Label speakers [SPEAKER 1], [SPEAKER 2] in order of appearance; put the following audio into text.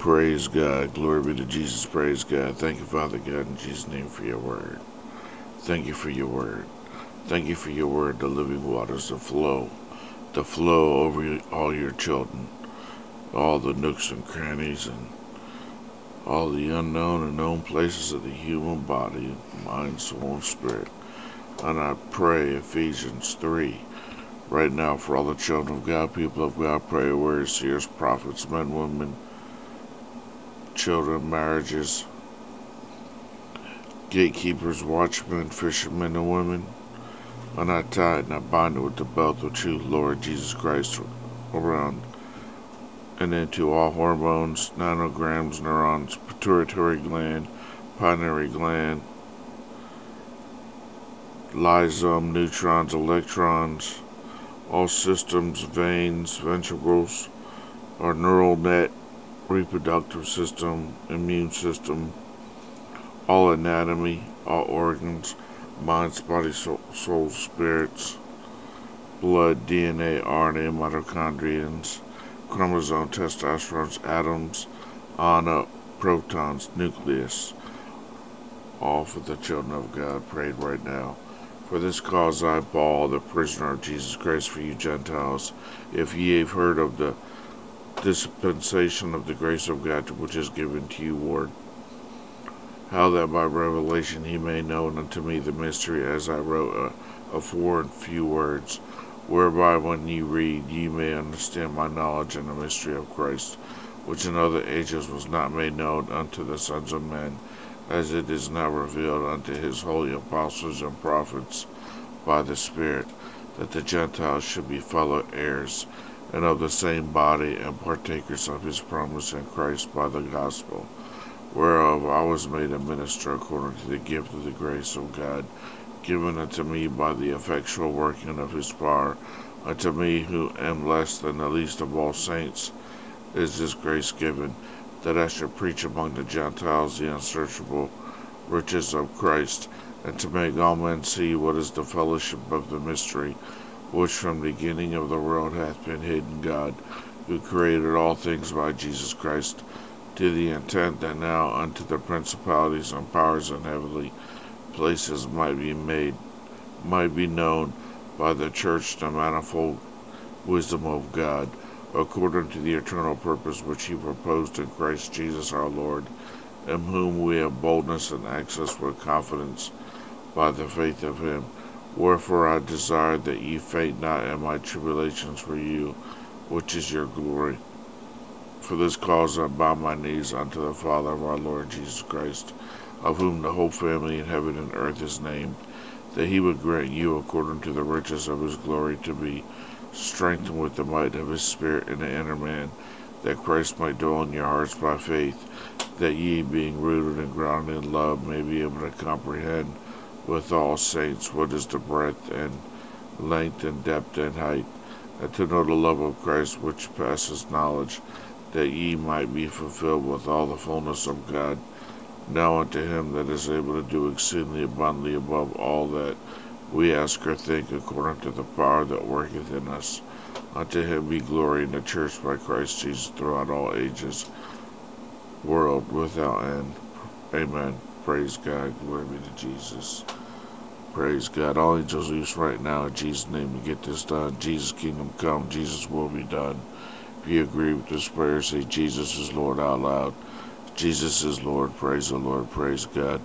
[SPEAKER 1] Praise God. Glory be to Jesus. Praise God. Thank you, Father God, in Jesus' name for your word. Thank you for your word. Thank you for your word, the living waters, the flow, the flow over all your children, all the nooks and crannies, and all the unknown and known places of the human body, mind, soul, and spirit. And I pray Ephesians 3 right now for all the children of God, people of God, prayer warriors, seers, prophets, men, women, children, marriages, gatekeepers, watchmen, fishermen, and women. And I tie it and I bind it with the belt of truth, Lord Jesus Christ, around and into all hormones, nanograms, neurons, pituitary gland, pineal gland, lysosome, neutrons, electrons, all systems, veins, ventricles, our neural net, reproductive system, immune system, all anatomy, all organs, minds, body, soul, soul spirits, blood, DNA, RNA, mitochondrions, chromosome, testosterone, atoms, ana, protons, nucleus. All for the children of God prayed right now. For this cause I, Paul, the prisoner of Jesus Christ for you Gentiles, if ye have heard of the dispensation of the grace of God which is given to you, Lord, how that by revelation he made known unto me the mystery as I wrote uh, afore in few words whereby when ye read ye may understand my knowledge in the mystery of Christ, which in other ages was not made known unto the sons of men, as it is now revealed unto his holy apostles and prophets by the Spirit, that the Gentiles should be fellow heirs, and of the same body, and partakers of his promise in Christ by the gospel, whereof I was made a minister according to the gift of the grace of God given unto me by the effectual working of his power. Unto me, who am less than the least of all saints, is this grace given, that I should preach among the Gentiles the unsearchable riches of Christ, and to make all men see what is the fellowship of the mystery, which from the beginning of the world hath been hidden God, who created all things by Jesus Christ, to the intent that now unto the principalities and powers in heavenly places might be made, might be known by the church the manifold wisdom of God, according to the eternal purpose which he proposed in Christ Jesus our Lord, in whom we have boldness and access with confidence by the faith of him. Wherefore I desire that ye faint not in my tribulations for you, which is your glory. For this cause I bow my knees unto the Father of our Lord Jesus Christ of whom the whole family in heaven and earth is named, that he would grant you, according to the riches of his glory, to be strengthened with the might of his Spirit in the inner man, that Christ might dwell in your hearts by faith, that ye, being rooted and grounded in love, may be able to comprehend with all saints what is the breadth and length and depth and height, and to know the love of Christ which passes knowledge, that ye might be fulfilled with all the fullness of God. Now unto him that is able to do exceedingly abundantly above all that we ask or think, according to the power that worketh in us. Unto him be glory in the church by Christ Jesus throughout all ages, world without end. Amen. Praise God. Glory be to Jesus. Praise God. All angels loose right now in Jesus' name to get this done. Jesus' kingdom come. Jesus will be done. If you agree with this prayer, say Jesus is Lord out loud. Jesus is Lord. Praise the Lord. Praise God.